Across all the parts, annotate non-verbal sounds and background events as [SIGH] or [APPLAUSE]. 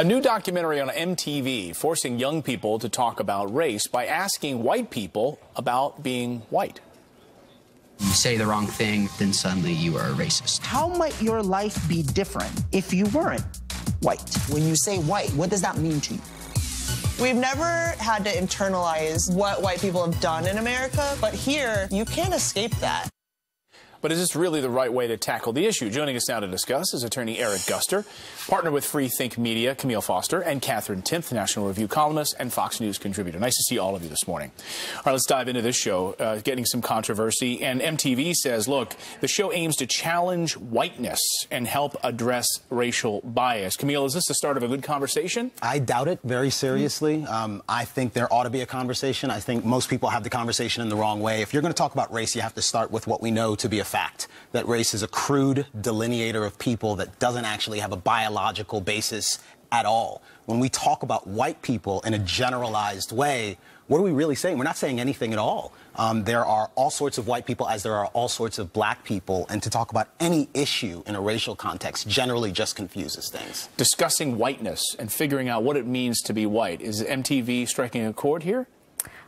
A new documentary on MTV forcing young people to talk about race by asking white people about being white. You say the wrong thing, then suddenly you are a racist. How might your life be different if you weren't white? When you say white, what does that mean to you? We've never had to internalize what white people have done in America, but here, you can't escape that. But is this really the right way to tackle the issue? Joining us now to discuss is attorney Eric Guster, partner with Free Think Media, Camille Foster, and Katherine Timpf, National Review columnist and Fox News contributor. Nice to see all of you this morning. All right, let's dive into this show, uh, getting some controversy. And MTV says, look, the show aims to challenge whiteness and help address racial bias. Camille, is this the start of a good conversation? I doubt it very seriously. Um, I think there ought to be a conversation. I think most people have the conversation in the wrong way. If you're going to talk about race, you have to start with what we know to be a fact that race is a crude delineator of people that doesn't actually have a biological basis at all. When we talk about white people in a generalized way, what are we really saying? We're not saying anything at all. Um, there are all sorts of white people as there are all sorts of black people, and to talk about any issue in a racial context generally just confuses things. Discussing whiteness and figuring out what it means to be white. Is MTV striking a chord here?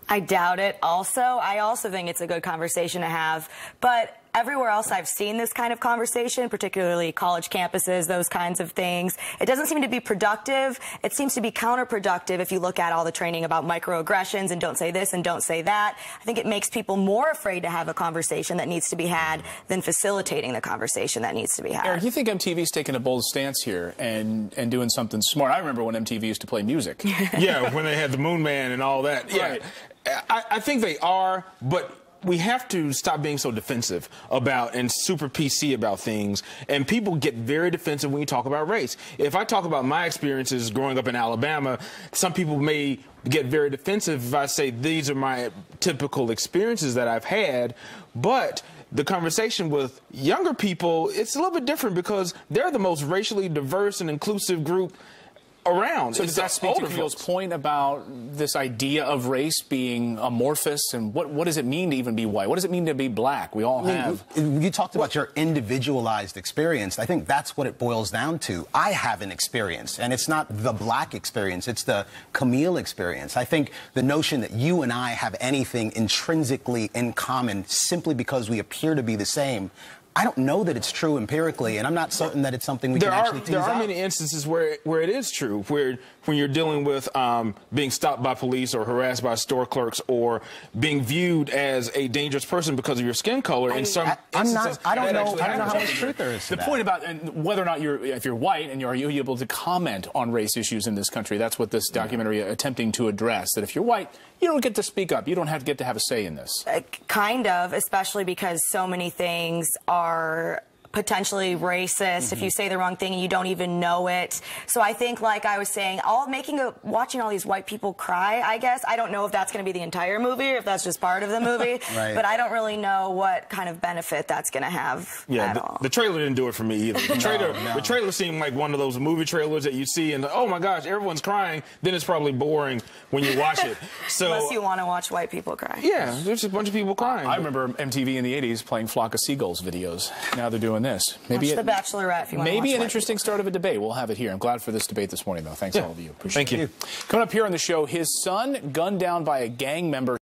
I doubt it also. I also think it's a good conversation to have. But everywhere else I've seen this kind of conversation, particularly college campuses, those kinds of things, it doesn't seem to be productive. It seems to be counterproductive if you look at all the training about microaggressions and don't say this and don't say that. I think it makes people more afraid to have a conversation that needs to be had than facilitating the conversation that needs to be had. Eric, you think MTV's taking a bold stance here and, and doing something smart? I remember when MTV used to play music. [LAUGHS] yeah, when they had the Moon Man and all that. Yeah. Right. I, I think they are, but we have to stop being so defensive about and super PC about things. And people get very defensive when you talk about race. If I talk about my experiences growing up in Alabama, some people may get very defensive if I say these are my typical experiences that I've had. But the conversation with younger people, it's a little bit different because they're the most racially diverse and inclusive group around. So does that speak to Camille's point about this idea of race being amorphous and what, what does it mean to even be white? What does it mean to be black? We all have. You talked about your individualized experience. I think that's what it boils down to. I have an experience, and it's not the black experience, it's the Camille experience. I think the notion that you and I have anything intrinsically in common simply because we appear to be the same, I don't know that it's true empirically, and I'm not certain that it's something we there can are, actually tease There are out. many instances where where it is true, where when you're dealing with um, being stopped by police or harassed by store clerks or being viewed as a dangerous person because of your skin color. I, in some I, I'm not. I don't know. I don't know how much truth there is. To The that. point about and whether or not you're, if you're white and you are you able to comment on race issues in this country, that's what this documentary is attempting to address. That if you're white, you don't get to speak up. You don't have to get to have a say in this. Uh, kind of, especially because so many things are are potentially racist if you mm-hmm. say the wrong thing and you don't even know it. So I think, like I was saying, all making a watching all these white people cry. I guess I don't know if that's going to be the entire movie or if that's just part of the movie. [LAUGHS] Right. But I don't really know what kind of benefit that's going to have Yeah, at the, all. the trailer didn't do it for me either. The [LAUGHS] trailer, no. the trailer seemed like one of those movie trailers that you see and oh my gosh, everyone's crying. Then it's probably boring when you watch it. [LAUGHS] So Unless you want to watch white people cry. yeah, there's a bunch of people crying. I remember MTV in the 80s playing Flock of Seagulls videos. Now they're doing this. Maybe Watch it- The Bachelorette if you Maybe an interesting start of a debate. We'll have it here. I'm glad for this debate this morning, though. Thanks Yeah. all of you. Appreciate Thank it. you. Coming up here on the show, his son gunned down by a gang member.